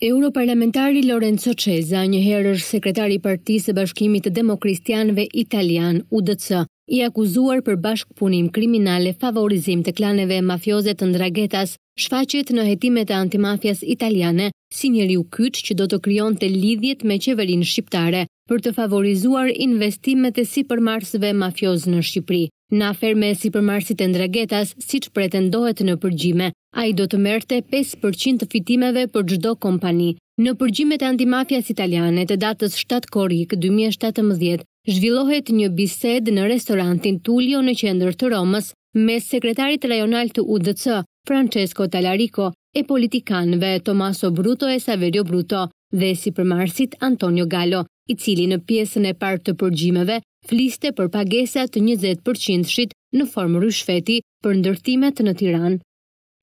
Europarlamentari Lorenzo Cesa, njëherësh sekretar i Partisë së Bashkimit të Demokristianëve Italianë, UDC, i akuzuar për bashkëpunim kriminal e favorizim të klaneve mafioze të Ndrangheta-s, shfaqet në hetimet e antimafias italiane si njeriu kyç që do të krijonte lidhjet me qeverinë shqiptare për të favorizuar investimet e sipërmarrësve mafiozë në Shqipëri. Në aferë me sipërmarrësit e Ndrangheta-s, siç pretendohet në përgjime, Ai do të merrte pesë për qind të fitimeve për çdo kompani. Në përgjimet e antimafias italiane të datës shtatë korrik dy mijë e shtatëmbëdhjetë, zhvillohet një bisedë në restorantin Tullio në qendër të Romës mes sekretarit rajonal të UDC, Francesco Talarico, e politikanëve Tommaso Bruto e Saverio Bruto dhe sipërmarrësit Antonio Gallo, i cili në pjesën e parë të përgjimeve fliste për pagesa të njëzet përqindëshit në formë ryshfeti për ndërtimet në Tiranë.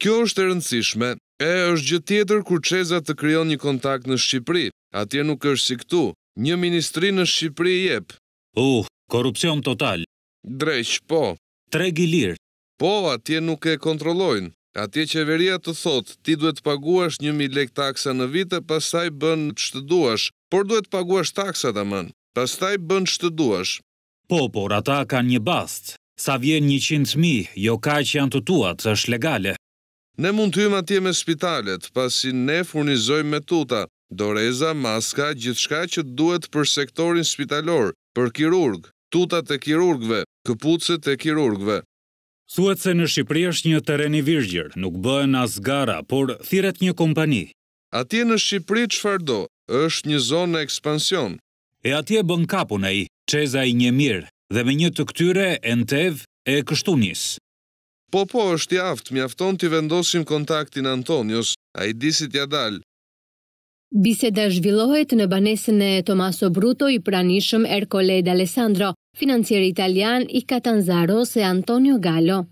Kjo është e rëndësishme. E, është gjë tjetër kur Çeza të krijon një kontakt në Shqipëri. Atje nuk është si këtu. Një ministri në Shqipëri i jep. Uh, korrupsion total. Dreq, po. Treg i lirë. Po, atje nuk e kontrollojnë. Atje qeveria të thotë, ti duhet të paguash një mijë lekë taksa në vit e pastaj bën ç'të duash, por duhet të paguash taksat aman. Pastaj bën ç'të duash. Po, por ata kanë një bast. Sa vjen njëqind mijë, jo kaq janë të tuat, është legale. Ne mund të hyjmë atje me spitalet, pasi ne furnizojmë me tuta, doreza, maska, gjithçka që duhet për sektorin spitalor, për kirurgë, tutat e kirurgëve, këpucët e kirurgëve. Thuhet se në Shqipëri është një terren i virgjër, nuk bëhen as gara, por thirret një kompani. Atje në Shqipëri çfarëdo, është një zonë në ekspansion. E atje bën kapun ai, Çeza i njeh mirë, dhe me një të këtyre, enteve, e kështu nis. Po po është i aftë, mjafton t'i vendosim kontaktin Antonios, ai di si t'ia dalë. Biseda zhvillohet në banesën e Tommaso Bruto i pranishëm Ercole D'Alessandro, financieri italian i Catanzaros e Antonio Gallo.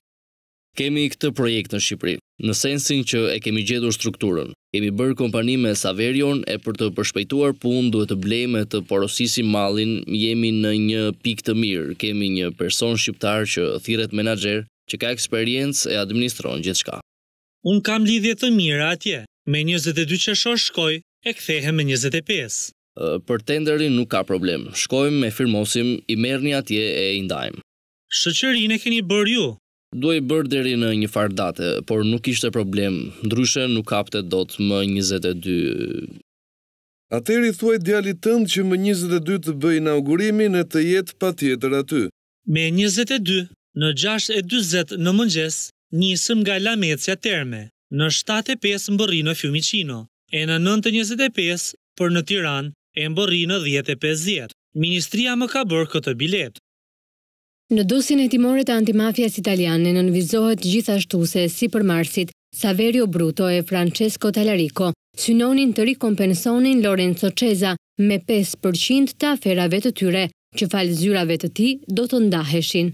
Kemi këtë projekt në Shqipëri, në sensin që e kemi gjetur strukturën. Kemi bërë kompani me Saverion e për të përshpejtuar punë duhet të blejmë e të porosisim mallin, jemi në një pikë të mirë, kemi një person shqiptar që thirret menaxher, që ka eksperiencë e administron gjithçka. Unë kam lidhje të mira atje, me njëzet e dy qershor shkoj e kthehem me njëzet e pesë. Për tenderin nuk ka problem, shkojmë e firmosim, i merrni atje e i ndajmë. Shoqërinë e keni bërë ju, Duhej bërë deri në një farë date, por nuk ishte problem, ndryshe nuk hapte dot më njëzet e dy. Atëherë i thuaj djalit tënd që më njëzet e dy të bëjë inaugurimin e të jetë patjetër aty. Me njëzet e dy, në gjashtë e dyzet në mëngjes, nisem nga Lamezia Terme, në shtatë e pesë mbërrij në Fiumicino, e në nëntë e njëzet e pesë për në Tiranë, e mbërrij në dhjetë e pesëdhjetë. Ministria më ka bërë këtë biletë. Në dosjen hetimore të antimafias italiane nënvizohet gjithashtu se sipërmarrësit Saverio Brutto e Francesco Talarico synonin të rikompensonin Lorenzo Cesa me pesë për qind të aferave të tyre që falë zyrave të tij do të ndaheshin.